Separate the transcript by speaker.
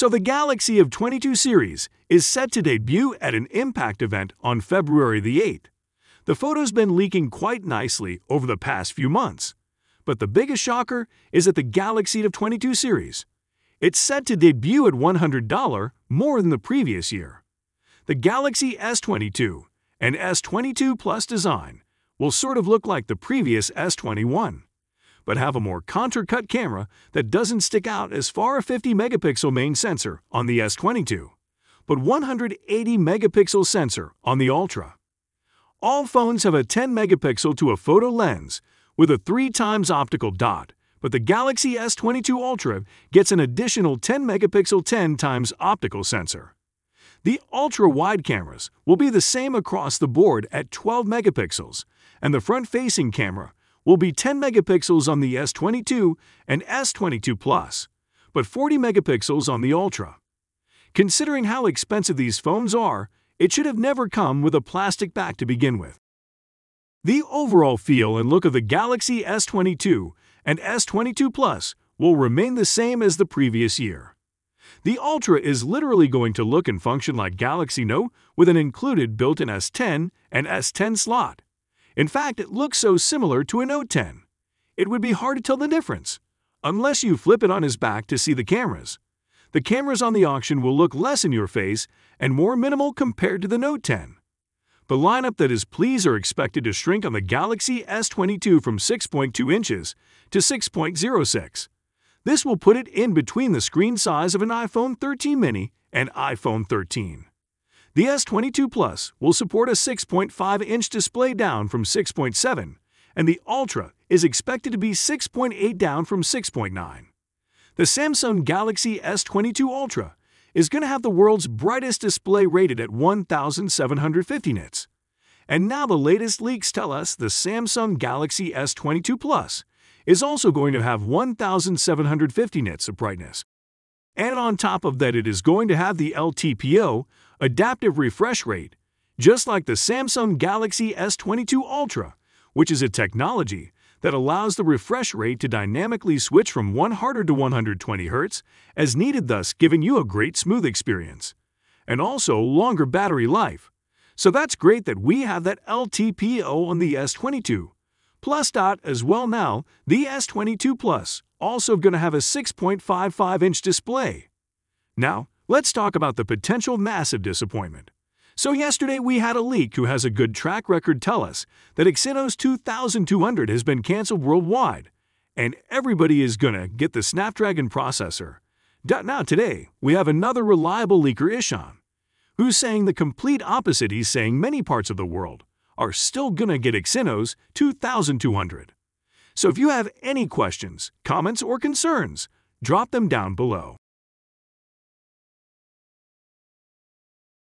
Speaker 1: So the Galaxy S22 series is set to debut at an Unpacked event on February the 8th. The photo's been leaking quite nicely over the past few months. But the biggest shocker is that the Galaxy S22 series. It's set to debut at $100 more than the previous year. The Galaxy S22 and S22 Plus design will sort of look like the previous S21, but have a more contour-cut camera that doesn't stick out as far a 50 megapixel main sensor on the S22, but 180 megapixel sensor on the Ultra. All phones have a 10 megapixel telephoto lens with a 3 times optical dot, but the Galaxy S22 Ultra gets an additional 10 megapixel 10 times optical sensor. The ultra-wide cameras will be the same across the board at 12 megapixels, and the front-facing camera will be 10 megapixels on the S22 and S22 Plus, but 40 megapixels on the Ultra. Considering how expensive these phones are, it should have never come with a plastic back to begin with. The overall feel and look of the Galaxy S22 and S22 Plus will remain the same as the previous year. The Ultra is literally going to look and function like Galaxy Note with an included built-in S Pen and S Pen slot. In fact, it looks so similar to a Note 10. It would be hard to tell the difference, unless you flip it on his back to see the cameras. The cameras on the auction will look less in your face and more minimal compared to the Note 10. The lineup that is pleased are expected to shrink on the Galaxy S22 from 6.2 inches to 6.06. This will put it in between the screen size of an iPhone 13 mini and iPhone 13. The S22 Plus will support a 6.5-inch display down from 6.7, and the Ultra is expected to be 6.8 down from 6.9. The Samsung Galaxy S22 Ultra is going to have the world's brightest display rated at 1750 nits. And now the latest leaks tell us the Samsung Galaxy S22 Plus is also going to have 1750 nits of brightness. And on top of that, it is going to have the LTPO, adaptive refresh rate, just like the Samsung Galaxy S22 Ultra, which is a technology that allows the refresh rate to dynamically switch from 100 to 120 Hz as needed, thus giving you a great smooth experience. And also longer battery life. So that's great that we have that LTPO on the S22. Plus dot as well now, the S22 Plus also going to have a 6.55-inch display. Now, let's talk about the potential massive disappointment. So yesterday we had a leak who has a good track record tell us that Exynos 2200 has been canceled worldwide, and everybody is gonna get the Snapdragon processor. Now today, we have another reliable leaker Ishan, who's saying the complete opposite he's saying many parts of the world are still gonna get Exynos 2200. So if you have any questions, comments, or concerns, drop them down below.